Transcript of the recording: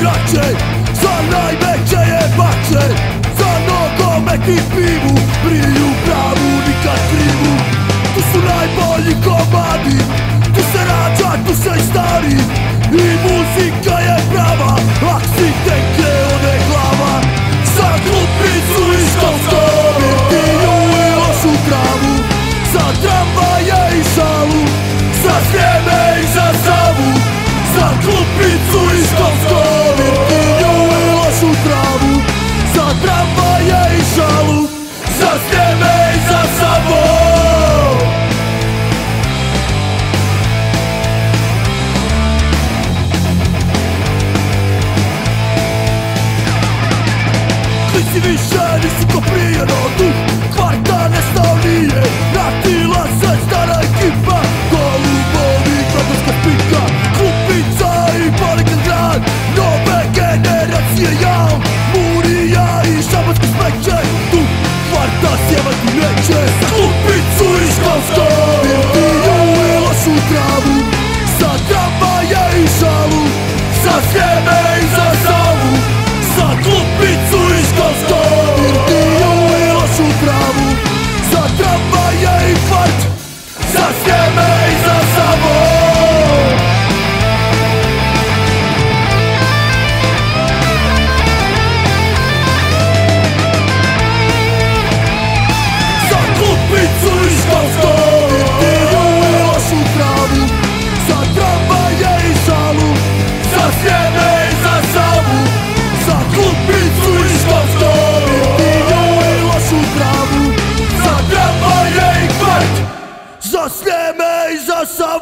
kraće Za najveće je bače. Za nogomet i pivu Briju pravu, nikad krivu. Tu su najbolji komadi Tu se rađa, tu se i stari. I muzika je prava Ak si te Više nisu ko prije no duh Kvarta nestao nije Vratila se stara ekipa Golubovi, kratovska spika. Klupica i Bolikan grad Nove generacije jao. Murija i šabatsko smeće Tu kvarta sjevati neće. Klupicu i školsko Virtiju i lošu travu. Za tramvaje i šalu Za sjeme i za savu Za